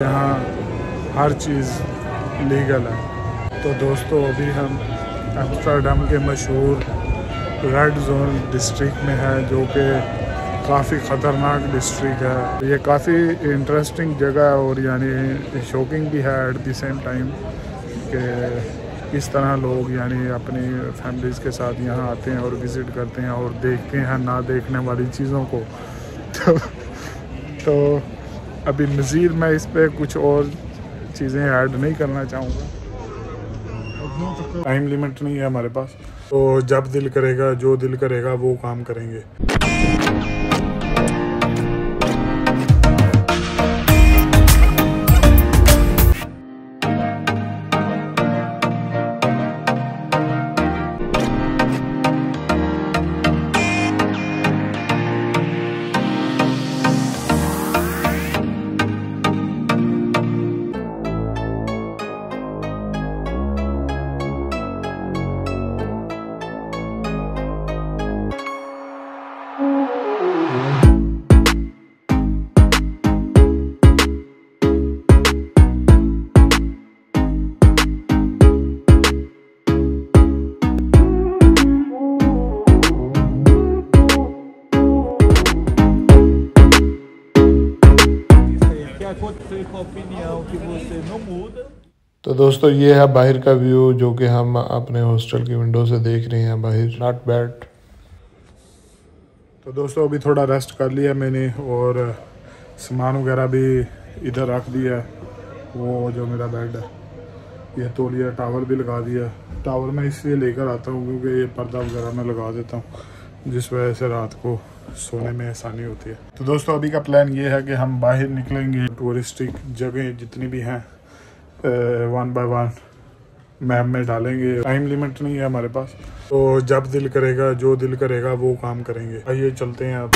यहाँ हर चीज़ लीगल है। तो दोस्तों अभी हम एम्स्टरडम के मशहूर रेड जोन डिस्ट्रिक्ट में है जो कि काफ़ी ख़तरनाक डिस्ट्रिक्ट है। ये काफ़ी इंटरेस्टिंग जगह है और यानी शॉकिंग भी है एट द सेम टाइम कि किस तरह लोग यानी अपनी फैमिलीज़ के साथ यहाँ आते हैं और विज़िट करते हैं और देखते हैं ना देखने वाली चीज़ों को। तो, तो अभी मज़ीद मैं इस पर कुछ और चीज़ें ऐड नहीं करना चाहूँगा। टाइम लिमिट नहीं है हमारे पास। तो जब दिल करेगा, जो दिल करेगा, वो काम करेंगे। Acontecer com a opinião que você não muda. तो दोस्तों ये है बाहर का व्यू जो कि हम अपने हॉस्टल की विंडो से देख रहे हैं बाहर। नॉट बैड तो दोस्तों अभी थोड़ा रेस्ट कर लिया मैंने और सामान वगैरह भी इधर रख दिया। वो जो मेरा बेड है ये तोलिया टावर भी लगा दिया। टावर मैं इसलिए लेकर आता हूँ क्योंकि ये पर्दा वगैरह मैं लगा देता हूँ जिस वजह से रात को सोने में आसानी होती है। तो दोस्तों, अभी का प्लान ये है कि हम बाहर निकलेंगे टूरिस्टिक जगह जितनी भी हैं वन बाय वन मैप में डालेंगे। टाइम लिमिट नहीं है हमारे पास। तो जब दिल करेगा, जो दिल करेगा, वो काम करेंगे। आइए चलते हैं अब।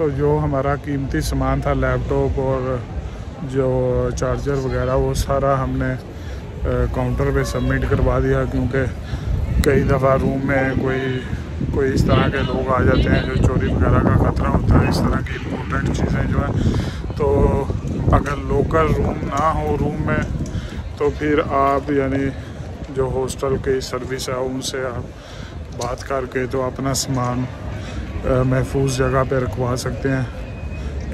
दोस्तों जो हमारा कीमती सामान था लैपटॉप और जो चार्जर वगैरह, वो सारा हमने काउंटर पे सबमिट करवा दिया, क्योंकि कई दफ़ा रूम में कोई कोई इस तरह के लोग आ जाते हैं जो चोरी वगैरह का ख़तरा होता है, इस तरह की इम्पोर्टेंट चीज़ें जो हैं। तो अगर लोकल रूम ना हो रूम में तो फिर आप यानी जो हॉस्टल की सर्विस है, उनसे आप बात करके तो अपना सामान महफूज जगह पे रखवा सकते हैं,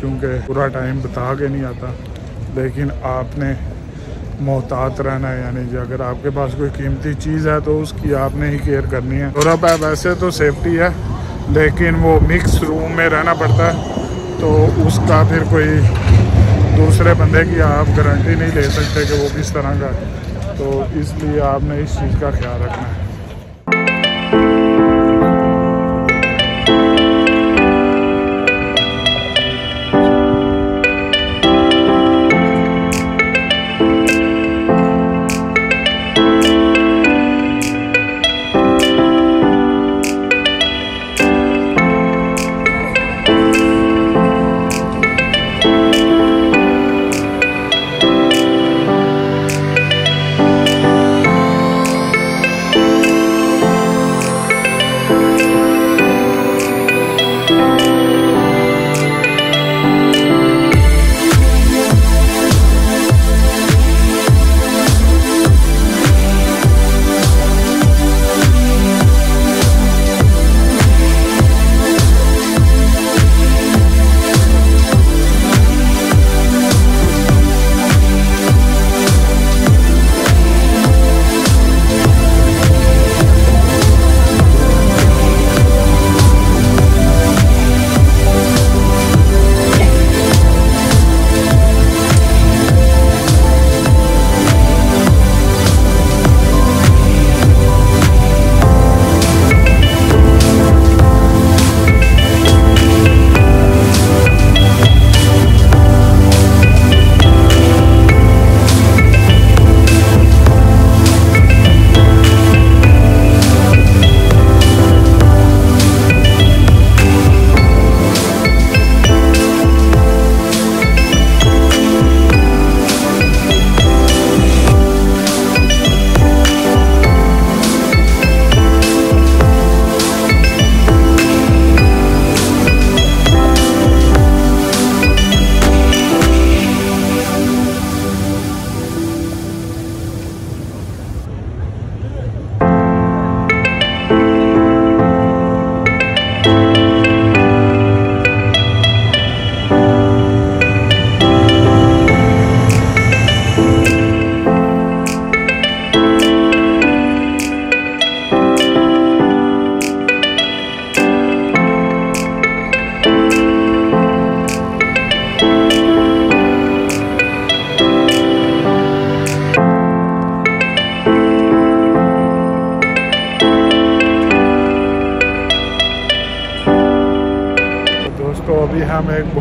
क्योंकि पूरा टाइम बता के नहीं आता। लेकिन आपने मोहतात रहना है, यानी कि अगर आपके पास कोई कीमती चीज़ है तो उसकी आपने ही केयर करनी है। और अब वैसे तो सेफ्टी है, लेकिन वो मिक्स रूम में रहना पड़ता है तो उसका फिर कोई दूसरे बंदे की आप गारंटी नहीं ले सकते कि वो किस तरह का है। तो इसलिए आपने इस चीज़ का ख्याल रखना है।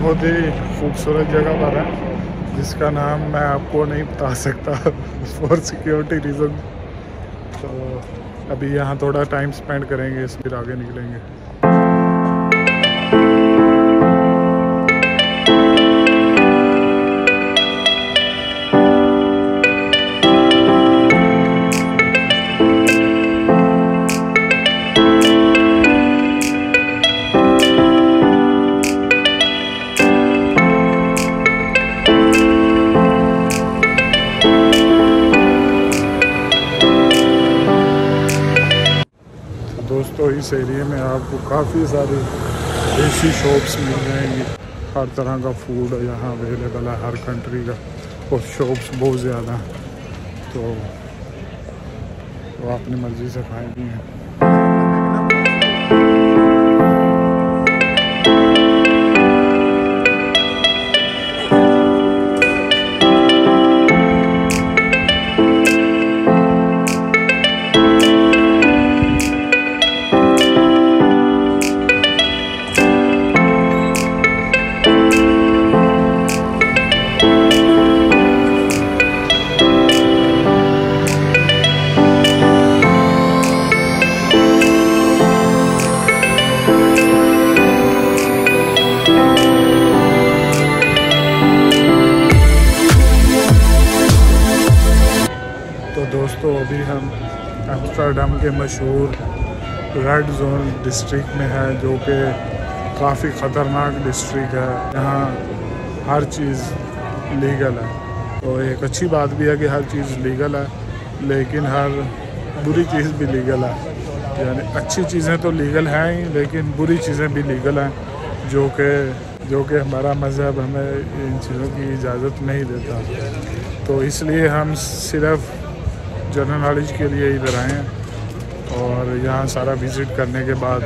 बहुत ही खूबसूरत जगह पर है, जिसका नाम मैं आपको नहीं बता सकता फॉर सिक्योरिटी रीज़न तो अभी यहाँ थोड़ा टाइम स्पेंड करेंगे फिर आगे निकलेंगे। इस एरिए में आपको काफ़ी सारी देसी शॉप्स मिल जाएँगी। हर तरह का फ़ूड यहाँ अवेलेबल है, हर कंट्री का। और शॉप्स बहुत ज़्यादा तो वो अपनी मर्ज़ी से खाएँ भी हैं एम्स्टरडम के मशहूर रेड जोन डिस्ट्रिक्ट में है, जो कि काफ़ी ख़तरनाक डिस्ट्रिक्ट है। यहाँ हर चीज़ लीगल है। तो एक अच्छी बात भी है कि हर चीज़ लीगल है, लेकिन हर बुरी चीज़ भी लीगल है। यानी अच्छी चीज़ें तो लीगल हैं ही, लेकिन बुरी चीज़ें भी लीगल हैं, जो कि जो कि हमारा मज़हब हमें इन चीज़ों की इजाज़त नहीं देता। तो इसलिए हम सिर्फ़ जनरल नॉलेज के लिए इधर आए हैं। और यहाँ सारा विज़िट करने के बाद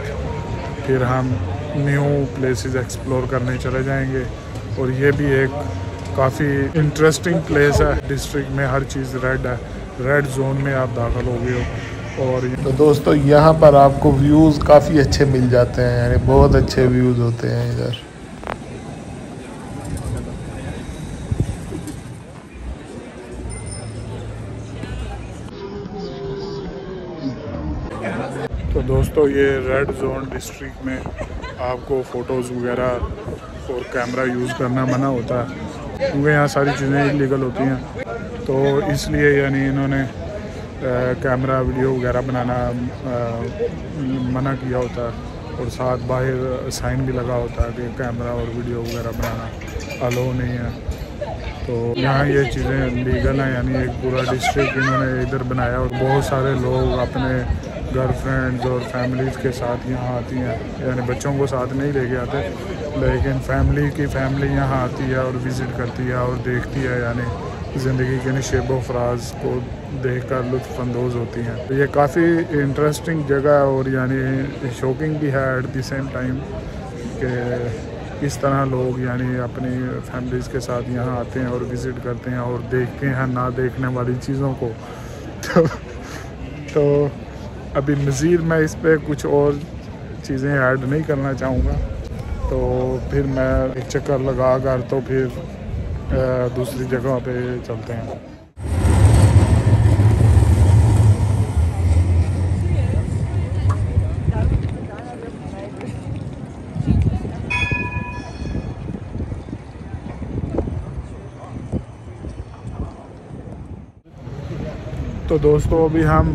फिर हम न्यू प्लेसेस एक्सप्लोर करने चले जाएँगे। और ये भी एक काफ़ी इंटरेस्टिंग प्लेस है। डिस्ट्रिक्ट में हर चीज़ रेड है। रेड जोन में आप दाखिल हो गए हो। और तो दोस्तों, यहाँ पर आपको व्यूज़ काफ़ी अच्छे मिल जाते हैं। यानी बहुत अच्छे व्यूज़ होते हैं इधर। तो ये रेड जोन डिस्ट्रिक्ट में आपको फ़ोटोज़ वगैरह और कैमरा यूज़ करना मना होता है। क्योंकि यहाँ सारी चीज़ें इलीगल होती हैं। तो इसलिए यानी इन्होंने कैमरा वीडियो वगैरह बनाना अ, मना किया होता है। और साथ बाहर साइन भी लगा होता है कि कैमरा और वीडियो वगैरह बनाना अलो नहीं है। तो यहाँ ये चीज़ें लीगल हैं यानी एक पूरा डिस्ट्रिक्ट इन्होंने इधर बनाया और बहुत सारे लोग अपने गर्लफ्रेंड्स और फैमिलीज़ के साथ यहाँ आती हैं। यानी बच्चों को साथ नहीं लेके आते लेकिन फैमिली की फैमिली यहाँ आती है और विज़िट करती है और देखती है। यानी ज़िंदगी के नशेब फराज को देख कर लुफानंदोज़ होती हैं। ये काफ़ी इंटरेस्टिंग जगह है और यानी शॉकिंग भी है एट द सेम टाइम कि इस तरह लोग यानी अपनी फैमिलीज़ के साथ यहाँ आते हैं और विज़िट करते हैं और देखते हैं ना देखने वाली चीज़ों को। तो, तो अभी मज़ीद मैं इस पर कुछ और चीज़ें ऐड नहीं करना चाहूँगा। तो फिर मैं एक चक्कर लगा कर तो फिर दूसरी जगह पे चलते हैं। तो दोस्तों, अभी हम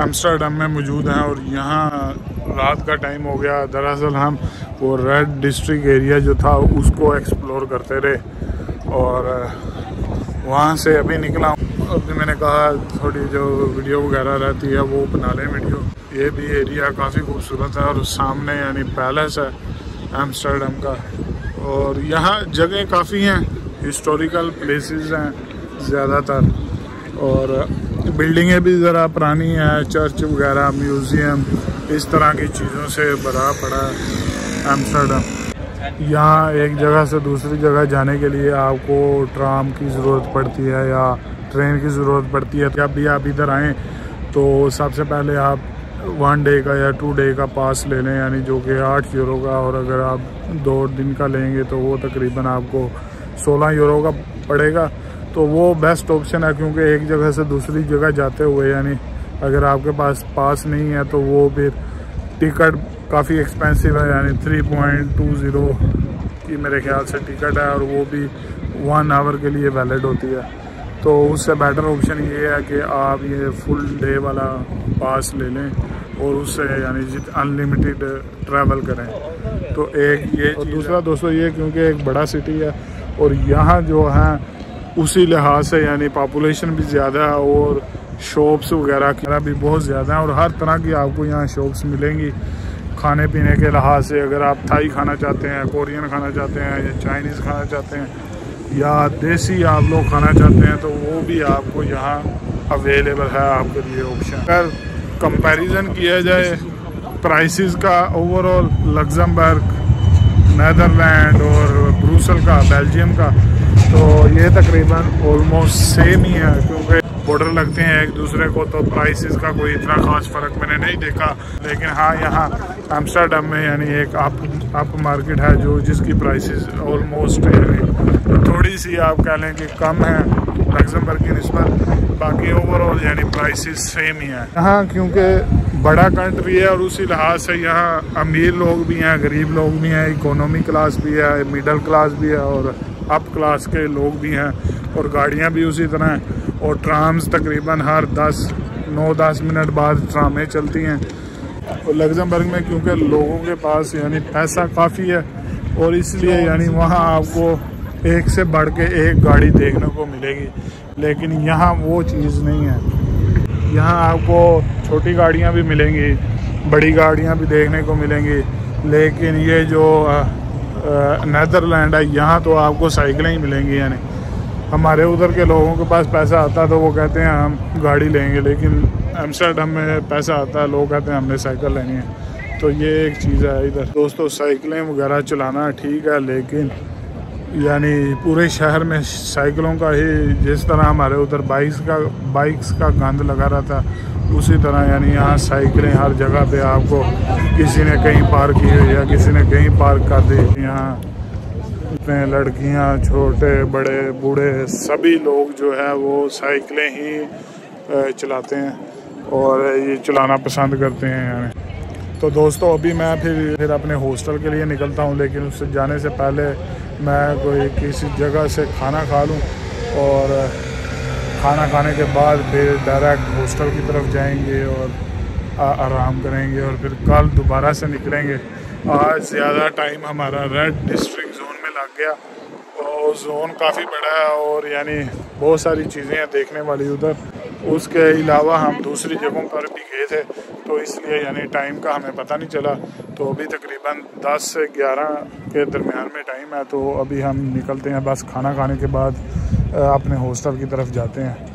एम्स्टरडम में मौजूद हैं और यहाँ रात का टाइम हो गया। दरअसल हम वो रेड डिस्ट्रिक्ट एरिया जो था, उसको एक्सप्लोर करते रहे और वहाँ से अभी निकला अभी मैंने कहा, थोड़ी जो वीडियो वगैरह रहती है, वो बना लें वीडियो ये भी एरिया काफ़ी खूबसूरत है और सामने यानी पैलेस है एम्स्टरडम का। और यहाँ जगह काफ़ी हैं हिस्टोरिकल प्लेसेस हैं ज़्यादातर। और बिल्डिंगें भी ज़रा पुरानी हैं, चर्च वगैरह, म्यूज़ियम, इस तरह की चीज़ों से भरा पड़ा एम्स्टरडम। यहाँ एक जगह से दूसरी जगह जाने के लिए आपको ट्राम की ज़रूरत पड़ती है या ट्रेन की ज़रूरत पड़ती है। जब भी आप इधर आएँ तो सबसे पहले आप वन डे का या टू डे का पास ले लें, यानी जो कि आठ यूरो का, और अगर आप दो दिन का लेंगे तो वो तकरीबन आपको सोलह यूरो का पड़ेगा। तो वो बेस्ट ऑप्शन है क्योंकि एक जगह से दूसरी जगह जाते हुए यानी अगर आपके पास पास नहीं है तो वो फिर टिकट काफ़ी एक्सपेंसिव है यानी थ्री पॉइंट टू ज़ीरो की मेरे ख्याल से टिकट है और वो भी वन आवर के लिए वैलिड होती है। तो उससे बेटर ऑप्शन ये है कि आप ये फुल डे वाला पास ले लें और उससे यानी जित अनलिमिटेड ट्रैवल करें। तो एक ये दूसरा दोस्तों ये क्योंकि एक बड़ा सिटी है और यहाँ जो है उसी लिहाज से, यानी पॉपुलेशन भी ज़्यादा है और शॉप्स वगैरह की भी बहुत ज़्यादा हैं और हर तरह की आपको यहाँ शॉप्स मिलेंगी खाने पीने के लिहाज से। अगर आप थाई खाना चाहते हैं कोरियन खाना चाहते हैं, या चाइनीज़ खाना चाहते हैं, या देसी आप लोग खाना चाहते हैं तो वो भी आपको यहाँ अवेलेबल है आपके लिए ऑप्शन अगर कंपैरिजन किया जाए प्राइसेस का ओवरऑल लग्जमबर्ग नैदरलैंड और ब्रूसल का बेल्जियम का तो ये तकरीबन ऑलमोस्ट सेम ही है, क्योंकि बॉर्डर लगते हैं एक दूसरे को तो प्राइसेस का कोई इतना खास फ़र्क मैंने नहीं देखा। लेकिन हाँ यहाँ एम्स्टरडम में यानी एक अप अप मार्केट है जो जिसकी प्राइसेस ऑलमोस्ट यानी थोड़ी सी आप कह लें कि कम है लग्जमबर्ग की नस्बत बाकी ओवरऑल यानी प्राइसेस सेम ही है। यहाँ क्योंकि बड़ा कंट्री है और उसी लिहाज से यहाँ अमीर लोग भी हैं, गरीब लोग भी हैं इकोनॉमी क्लास भी है मिडल क्लास भी है और अप क्लास के लोग भी हैं और गाड़ियाँ भी उसी तरह हैं। और ट्राम्स तकरीबन हर 10 नौ दस मिनट बाद ट्रामें चलती हैं। और लग्जमबर्ग में क्योंकि लोगों के पास यानी पैसा काफ़ी है और इसलिए यानी वहाँ आपको एक से बढ़ के एक गाड़ी देखने को मिलेगी। लेकिन यहाँ वो चीज़ नहीं है। यहाँ आपको छोटी गाड़ियाँ भी मिलेंगी, बड़ी गाड़ियाँ भी देखने को मिलेंगी। लेकिन ये जो नैदरलैंड है, यहाँ तो आपको साइकिलें ही मिलेंगी, यानी। हमारे उधर के लोगों के पास पैसा आता तो वो कहते हैं, हम गाड़ी लेंगे, लेकिन एमस्टरडम में पैसा आता है, लोग कहते हैं, हमने साइकिल लेनी है। तो ये एक चीज़ है इधर। दोस्तों, साइकिलें वगैरह चलाना ठीक है, लेकिन यानी पूरे शहर में साइकिलों का ही, जिस तरह हमारे उधर बाइक्स का बाइक्स का गंद लगा रहा था उसी तरह यानी यहाँ साइकिलें हर जगह पे आपको किसी ने कहीं पार्क की है या किसी ने कहीं पार्क कर दी यहाँ इतने लड़कियाँ, छोटे, बड़े, बूढ़े, सभी लोग जो है वो साइकिलें ही चलाते हैं और ये चलाना पसंद करते हैं यानी। तो दोस्तों, अभी मैं फिर फिर अपने हॉस्टल के लिए निकलता हूँ, लेकिन उससे जाने से पहले मैं कोई किसी जगह से खाना खा लूँ और खाना खाने के बाद फिर डायरेक्ट हॉस्टल की तरफ़ जाएँगे और आराम करेंगे और फिर कल दोबारा से निकलेंगे। आज ज़्यादा टाइम हमारा रेड डिस्ट्रिक्ट जोन में लग गया और जोन काफ़ी बड़ा है और यानी बहुत सारी चीज़ें हैं देखने वाली उधर। उसके अलावा हम दूसरी जगहों पर भी गए थे तो इसलिए यानी टाइम का हमें पता नहीं चला। तो अभी तकरीबन 10 से 11 के दरमियान में टाइम है तो अभी हम निकलते हैं बस खाना खाने के बाद। अपने हॉस्टल की तरफ़ जाते हैं।